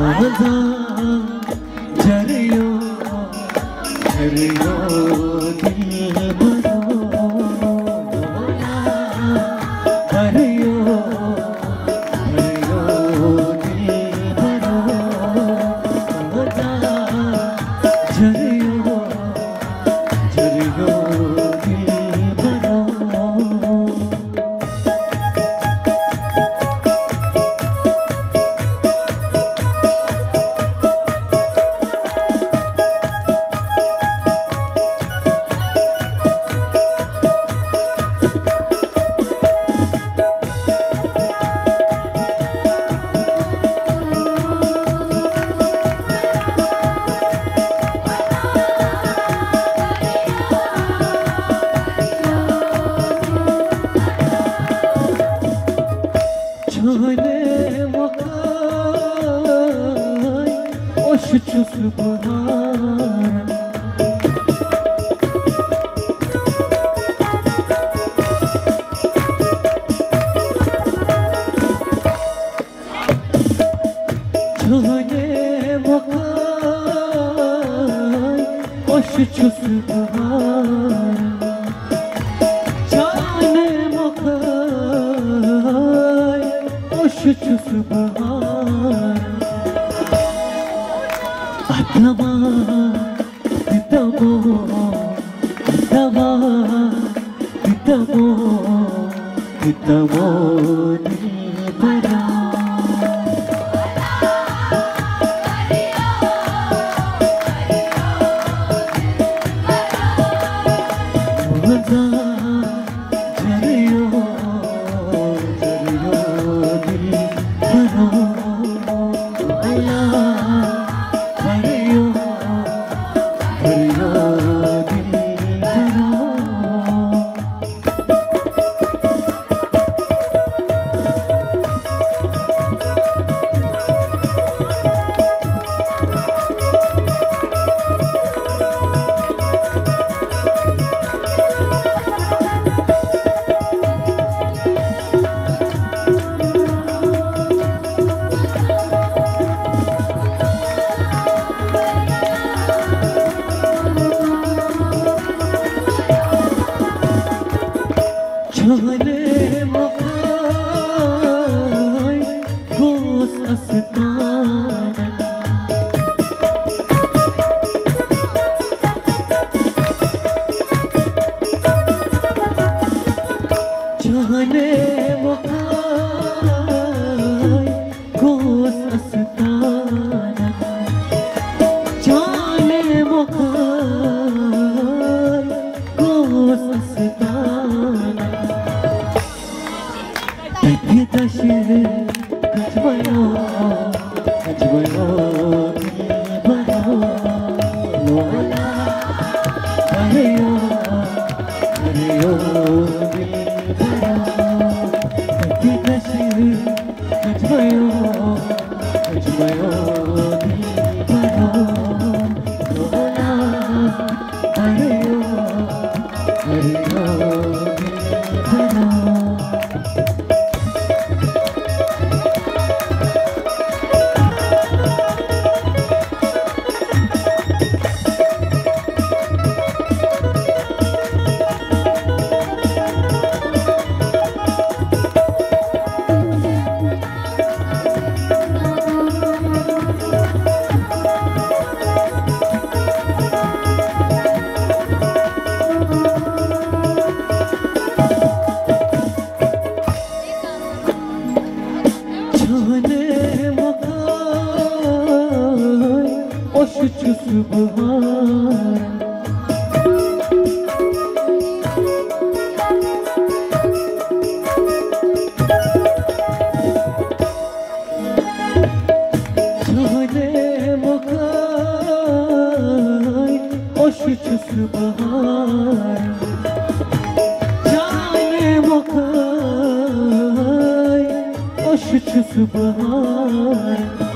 Havada dönüyor, dönüyor dünya alem akay O şüçüsü bahar Alem akay O şüçüsü küçük bahar Atlama Ditamo Ditamo Ditamo Ditamo Ditamo Hare Om, Hare Om, mm -hmm. küçüsü bahar. Şahane makay Hoş küçüsü bahar Şahane makay Hoş küçüsü bahar.